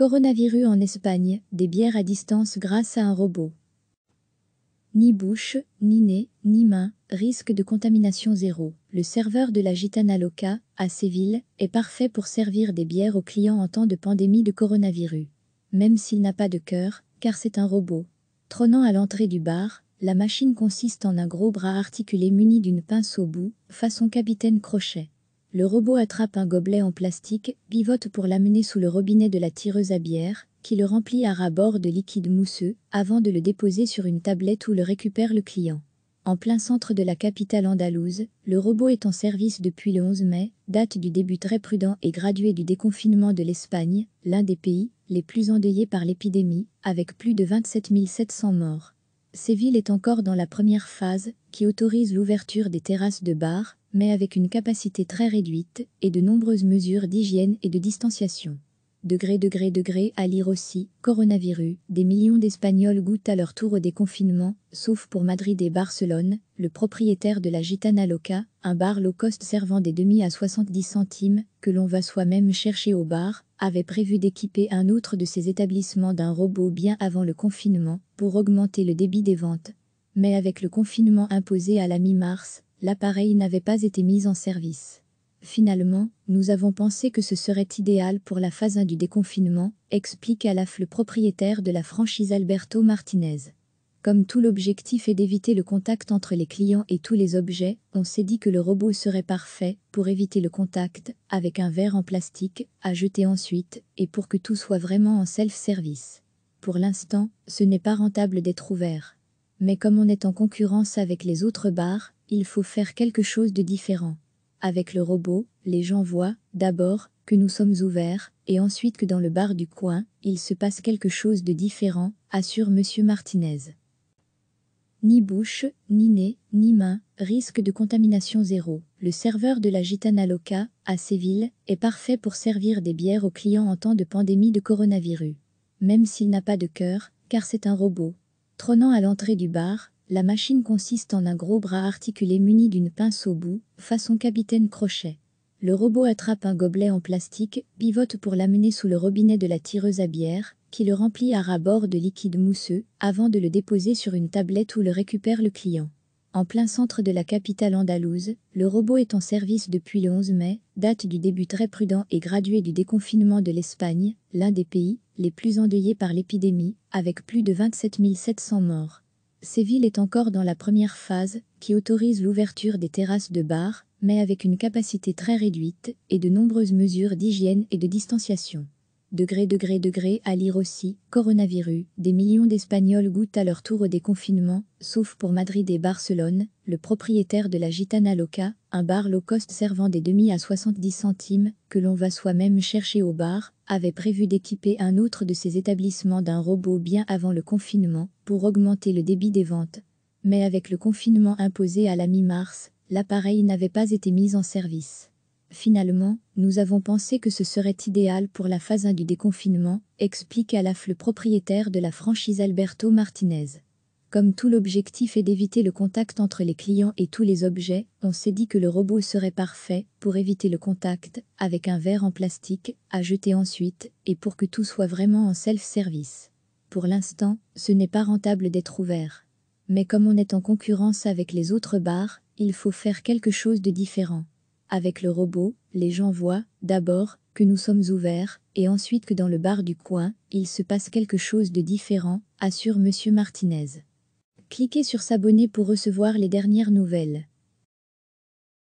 Coronavirus en Espagne, des bières à distance grâce à un robot. Ni bouche, ni nez, ni main, risque de contamination zéro. Le serveur de la Gitana Loca, à Séville, est parfait pour servir des bières aux clients en temps de pandémie de coronavirus. Même s'il n'a pas de cœur, car c'est un robot. Trônant à l'entrée du bar, la machine consiste en un gros bras articulé muni d'une pince au bout, façon capitaine crochet. Le robot attrape un gobelet en plastique, pivote pour l'amener sous le robinet de la tireuse à bière, qui le remplit à ras-bord de liquide mousseux, avant de le déposer sur une tablette où le récupère le client. En plein centre de la capitale andalouse, le robot est en service depuis le 11 mai, date du début très prudent et gradué du déconfinement de l'Espagne, l'un des pays les plus endeuillés par l'épidémie, avec plus de 27 700 morts. Séville est encore dans la première phase, qui autorise l'ouverture des terrasses de bars, mais avec une capacité très réduite et de nombreuses mesures d'hygiène et de distanciation. Degré, degré, degré à lire aussi, coronavirus, des millions d'Espagnols goûtent à leur tour au déconfinement, sauf pour Madrid et Barcelone, le propriétaire de la Gitana Loca, un bar low cost servant des demi à 70 centimes, que l'on va soi-même chercher au bar, avait prévu d'équiper un autre de ses établissements d'un robot bien avant le confinement, pour augmenter le débit des ventes. Mais avec le confinement imposé à la mi-mars, l'appareil n'avait pas été mis en service. Finalement, nous avons pensé que ce serait idéal pour la phase 1 du déconfinement, explique Alaf le propriétaire de la franchise Alberto Martinez. Comme tout l'objectif est d'éviter le contact entre les clients et tous les objets, on s'est dit que le robot serait parfait pour éviter le contact, avec un verre en plastique, à jeter ensuite, et pour que tout soit vraiment en self-service. Pour l'instant, ce n'est pas rentable d'être ouvert. Mais comme on est en concurrence avec les autres bars, il faut faire quelque chose de différent. Avec le robot, les gens voient, d'abord, que nous sommes ouverts, et ensuite que dans le bar du coin, il se passe quelque chose de différent, assure Monsieur Martinez. Ni bouche, ni nez, ni main, risque de contamination zéro. Le serveur de la Gitana Loca, à Séville, est parfait pour servir des bières aux clients en temps de pandémie de coronavirus. Même s'il n'a pas de cœur, car c'est un robot. Trônant à l'entrée du bar, la machine consiste en un gros bras articulé muni d'une pince au bout, façon capitaine crochet. Le robot attrape un gobelet en plastique, pivote pour l'amener sous le robinet de la tireuse à bière, qui le remplit à ras-bord de liquide mousseux, avant de le déposer sur une tablette où le récupère le client. En plein centre de la capitale andalouse, le robot est en service depuis le 11 mai, date du début très prudent et gradué du déconfinement de l'Espagne, l'un des pays les plus endeuillés par l'épidémie, avec plus de 27 700 morts. Séville est encore dans la première phase, qui autorise l'ouverture des terrasses de bars, mais avec une capacité très réduite et de nombreuses mesures d'hygiène et de distanciation. Degré, degré, degré à lire aussi, coronavirus, des millions d'Espagnols goûtent à leur tour au déconfinement, sauf pour Madrid et Barcelone, le propriétaire de la Gitana Loca, un bar low cost servant des demi à 70 centimes, que l'on va soi-même chercher au bar, avait prévu d'équiper un autre de ses établissements d'un robot bien avant le confinement, pour augmenter le débit des ventes. Mais avec le confinement imposé à la mi-mars, l'appareil n'avait pas été mis en service. Finalement, nous avons pensé que ce serait idéal pour la phase 1 du déconfinement, explique Alaf le propriétaire de la franchise Alberto Martinez. Comme tout l'objectif est d'éviter le contact entre les clients et tous les objets, on s'est dit que le robot serait parfait pour éviter le contact, avec un verre en plastique, à jeter ensuite, et pour que tout soit vraiment en self-service. Pour l'instant, ce n'est pas rentable d'être ouvert. Mais comme on est en concurrence avec les autres bars, il faut faire quelque chose de différent. Avec le robot, les gens voient, d'abord, que nous sommes ouverts, et ensuite que dans le bar du coin, il se passe quelque chose de différent, assure Monsieur Martinez. Cliquez sur s'abonner pour recevoir les dernières nouvelles.